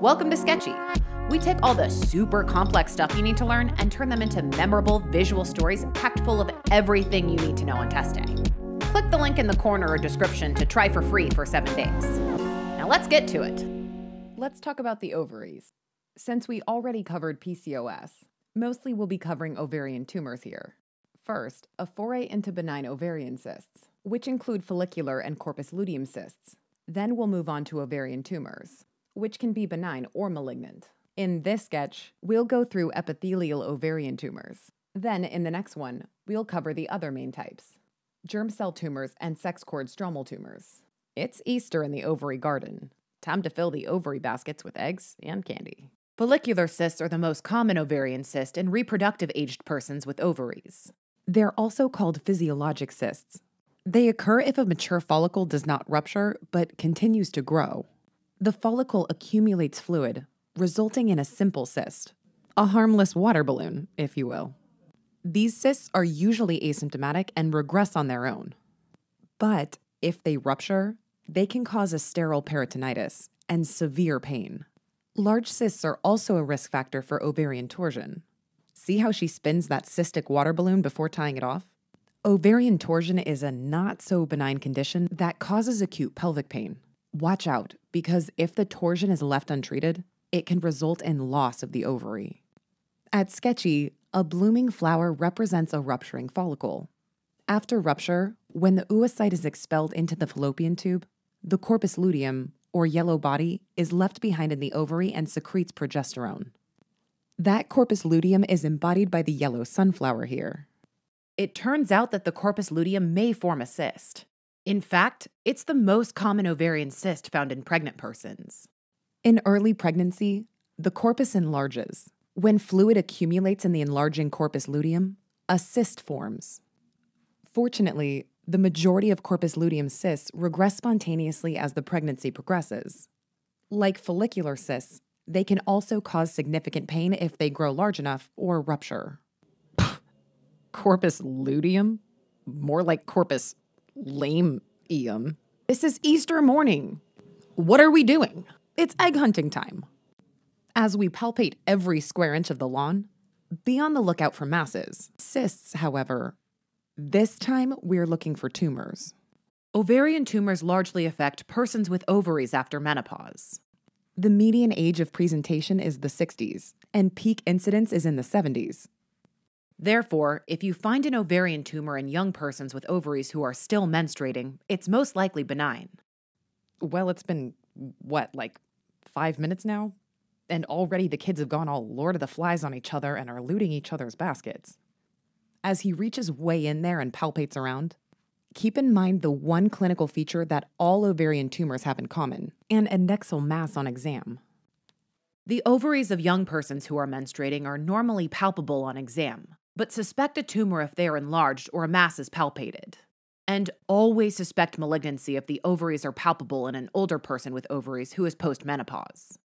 Welcome to Sketchy. We take all the super complex stuff you need to learn and turn them into memorable visual stories packed full of everything you need to know on testing. Click the link in the corner or description to try for free for seven days. Now let's get to it. Let's talk about the ovaries. Since we already covered PCOS, mostly we'll be covering ovarian tumors here. First, a foray into benign ovarian cysts, which include follicular and corpus luteum cysts. Then we'll move on to ovarian tumors which can be benign or malignant. In this sketch, we'll go through epithelial ovarian tumors. Then, in the next one, we'll cover the other main types germ cell tumors and sex cord stromal tumors. It's Easter in the ovary garden. Time to fill the ovary baskets with eggs and candy. Follicular cysts are the most common ovarian cyst in reproductive aged persons with ovaries. They're also called physiologic cysts. They occur if a mature follicle does not rupture but continues to grow. The follicle accumulates fluid, resulting in a simple cyst, a harmless water balloon, if you will. These cysts are usually asymptomatic and regress on their own. But if they rupture, they can cause a sterile peritonitis and severe pain. Large cysts are also a risk factor for ovarian torsion. See how she spins that cystic water balloon before tying it off? Ovarian torsion is a not so benign condition that causes acute pelvic pain. Watch out, because if the torsion is left untreated, it can result in loss of the ovary. At Sketchy, a blooming flower represents a rupturing follicle. After rupture, when the oocyte is expelled into the fallopian tube, the corpus luteum, or yellow body, is left behind in the ovary and secretes progesterone. That corpus luteum is embodied by the yellow sunflower here. It turns out that the corpus luteum may form a cyst. In fact, it's the most common ovarian cyst found in pregnant persons. In early pregnancy, the corpus enlarges. When fluid accumulates in the enlarging corpus luteum, a cyst forms. Fortunately, the majority of corpus luteum cysts regress spontaneously as the pregnancy progresses. Like follicular cysts, they can also cause significant pain if they grow large enough or rupture. corpus luteum? More like corpus lame Eum. This is Easter morning. What are we doing? It's egg hunting time. As we palpate every square inch of the lawn, be on the lookout for masses. Cysts, however, this time we're looking for tumors. Ovarian tumors largely affect persons with ovaries after menopause. The median age of presentation is the 60s, and peak incidence is in the 70s. Therefore, if you find an ovarian tumor in young persons with ovaries who are still menstruating, it's most likely benign. Well, it's been, what, like five minutes now? And already the kids have gone all Lord of the Flies on each other and are looting each other's baskets. As he reaches way in there and palpates around, keep in mind the one clinical feature that all ovarian tumors have in common an adnexal mass on exam. The ovaries of young persons who are menstruating are normally palpable on exam, but suspect a tumor if they are enlarged or a mass is palpated. And always suspect malignancy if the ovaries are palpable in an older person with ovaries who is postmenopause.